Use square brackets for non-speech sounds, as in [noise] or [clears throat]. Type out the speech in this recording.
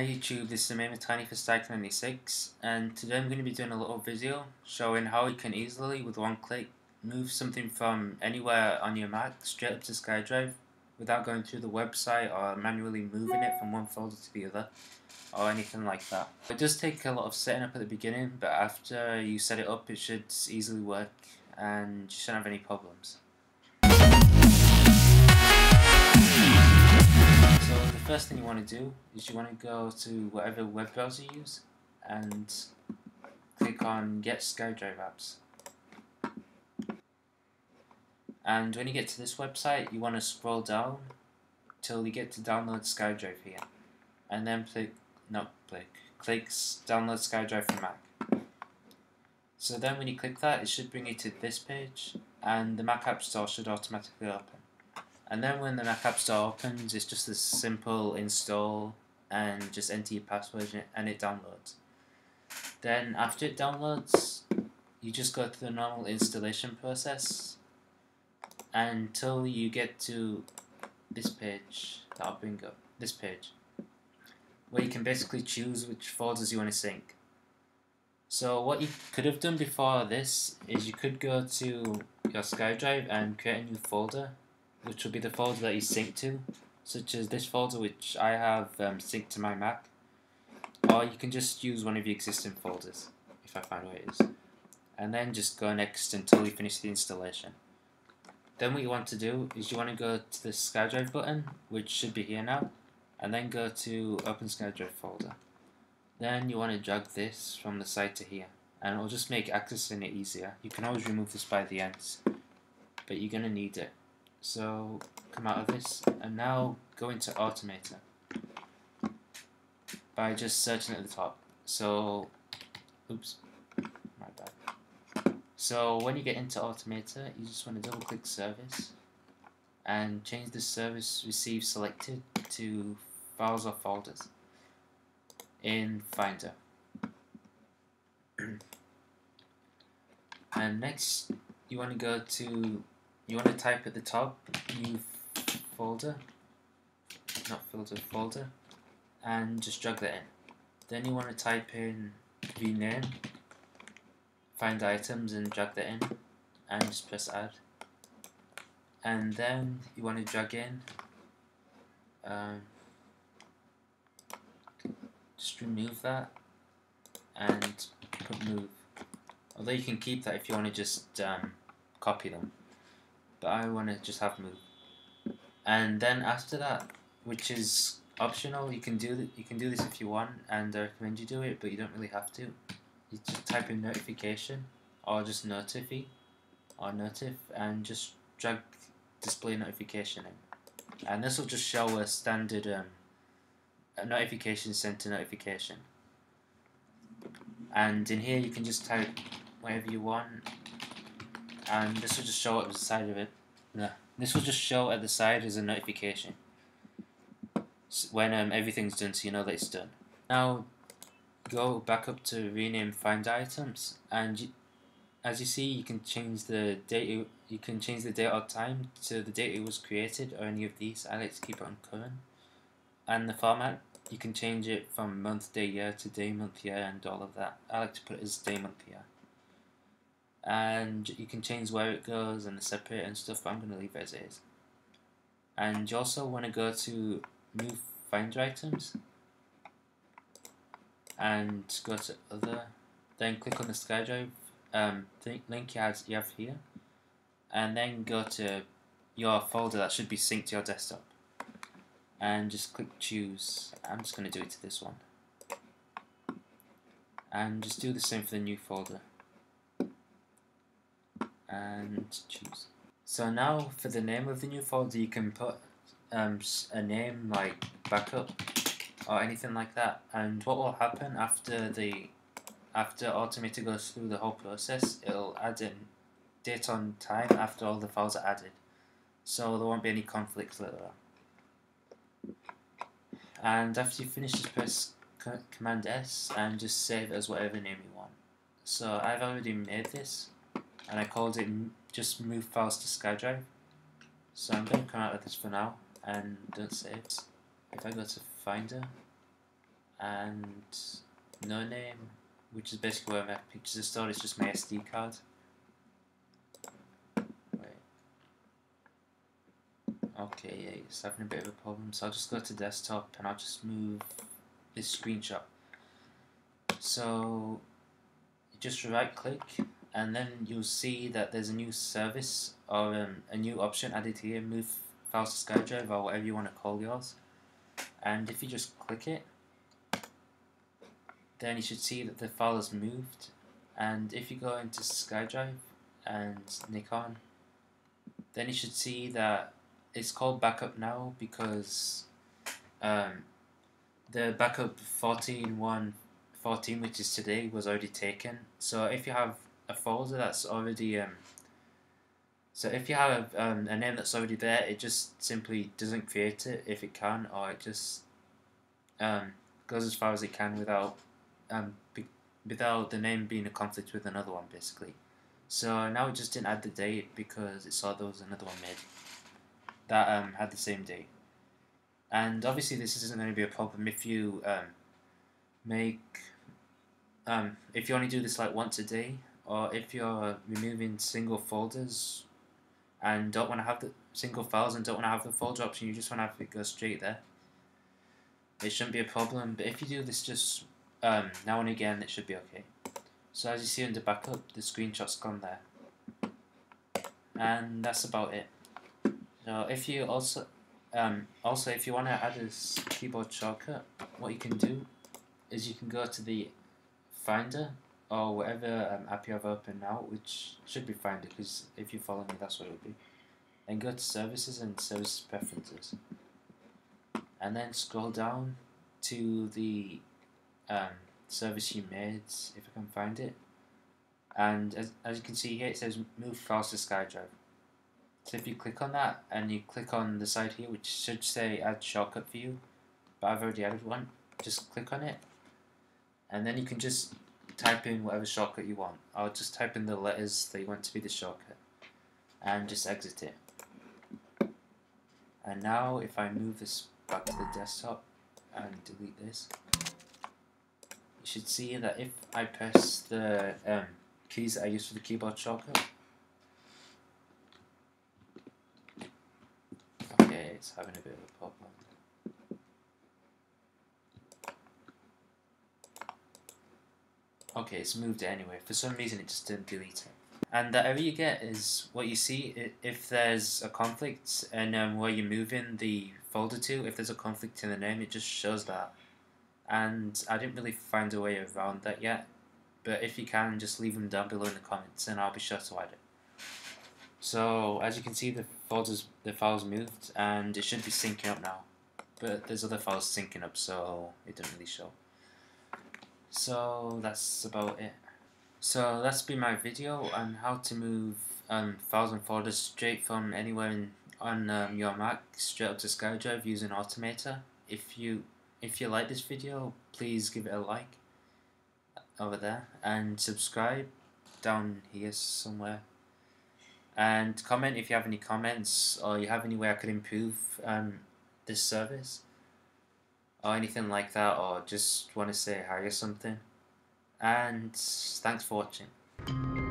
Hey YouTube, this is Ameer Matani for Stike96 and today I'm going to be doing a little video showing how you can easily, with one click, move something from anywhere on your Mac straight up to SkyDrive without going through the website or manually moving it from one folder to the other or anything like that. It does take a lot of setting up at the beginning but after you set it up it should easily work and you shouldn't have any problems. First thing you want to do is you want to go to whatever web browser you use and click on Get SkyDrive Apps. And when you get to this website, you want to scroll down till you get to download SkyDrive here. And then click, not click, click download SkyDrive for Mac. So then when you click that, it should bring you to this page and the Mac App Store should automatically open. And then when the Mac App Store opens, it's just a simple install and just enter your password and it downloads. Then after it downloads, you just go through the normal installation process until you get to this page that I'll bring up, this page, where you can basically choose which folders you want to sync. So what you could have done before this is you could go to your SkyDrive and create a new folder which will be the folder that you sync to, such as this folder which I have um, synced to my Mac. Or you can just use one of your existing folders, if I find where it is. And then just go next until you finish the installation. Then what you want to do is you want to go to the SkyDrive button, which should be here now, and then go to Open SkyDrive folder. Then you want to drag this from the side to here, and it will just make accessing it easier. You can always remove this by the ends, but you're going to need it. So come out of this and now go into Automator by just searching at the top. So, oops, my bad. So when you get into Automator, you just want to double click Service and change the service receive selected to files or folders in Finder. [clears throat] and next you want to go to you want to type at the top new folder? Not filter folder. And just drag that in. Then you want to type in rename Finder items and drag that in and just press add. And then you want to drag in um, just remove that and put move. Although you can keep that if you want to just um, copy them but I want to just have move. And then after that, which is optional, you can do you can do this if you want, and I recommend you do it, but you don't really have to. You just type in notification or just notify or notif and just drag display notification in. And this will just show a standard um, a notification center notification. And in here you can just type whatever you want and this will just show at the side of it. Yeah. This will just show at the side as a notification when um, everything's done so you know that it's done. Now go back up to rename Finder items and you, as you see you can change the date you can change the date or time to the date it was created or any of these. I like to keep it on current. And the format you can change it from month, day, year to day, month, year and all of that. I like to put it as day, month, year and you can change where it goes and separate and stuff but I'm going to leave it as is. And you also want to go to new finder items and go to other then click on the SkyDrive um, link you have, you have here and then go to your folder that should be synced to your desktop. And just click choose. I'm just going to do it to this one. And just do the same for the new folder and choose. So now for the name of the new folder you can put um, a name like backup or anything like that and what will happen after the after Automator goes through the whole process it'll add in date on time after all the files are added so there won't be any conflicts later on. And after you finish just press Command S and just save it as whatever name you want. So I've already made this and I called it just move files to SkyDrive. So I'm going to come out of this for now and don't save. If I go to Finder and no name, which is basically where my pictures are stored. It's just my SD card. Okay, yeah, it's having a bit of a problem. So I'll just go to desktop and I'll just move this screenshot. So just right click and then you'll see that there's a new service or um, a new option added here, move files to SkyDrive or whatever you want to call yours. And if you just click it, then you should see that the file has moved. And if you go into SkyDrive and Nikon, then you should see that it's called backup now because um, the backup 14.1 14 which is today was already taken so if you have a folder that's already um, so if you have um, a name that's already there it just simply doesn't create it if it can or it just um, goes as far as it can without um, without the name being a conflict with another one basically so now it just didn't add the date because it saw there was another one made that um, had the same date. And obviously this isn't going to be a problem if you um, make, um, if you only do this like once a day, or if you're removing single folders and don't want to have the single files and don't want to have the folder option, you just want to have it go straight there. It shouldn't be a problem, but if you do this just um, now and again, it should be okay. So as you see under backup, the screenshot's gone there. And that's about it. Now, if you also, um, also if you want to add a keyboard shortcut, what you can do is you can go to the Finder or whatever um, app you have open now, which should be Finder because if you follow me, that's what it would be. And go to Services and Service Preferences, and then scroll down to the um, service you made, if I can find it. And as, as you can see here, it says Move Files to SkyDrive. So if you click on that and you click on the side here which should say add shortcut view but I've already added one just click on it and then you can just type in whatever shortcut you want I'll just type in the letters that you want to be the shortcut and just exit it and now if I move this back to the desktop and delete this you should see that if I press the um, keys that I use for the keyboard shortcut okay, it's having a bit of a problem. Okay, it's moved it anyway. For some reason it just didn't delete it. And the error you get is what you see if there's a conflict and um, where you're moving the folder to, if there's a conflict in the name, it just shows that. And I didn't really find a way around that yet. But if you can, just leave them down below in the comments and I'll be sure to add it. So as you can see the folders the files moved and it should be syncing up now. But there's other files syncing up so it didn't really show. So that's about it. So that's been my video on how to move um, files and folders straight from anywhere in, on um, your Mac straight up to SkyDrive using Automator. If you if you like this video, please give it a like over there and subscribe down here somewhere and comment if you have any comments or you have any way I could improve um, this service or anything like that or just want to say hi or something. And thanks for watching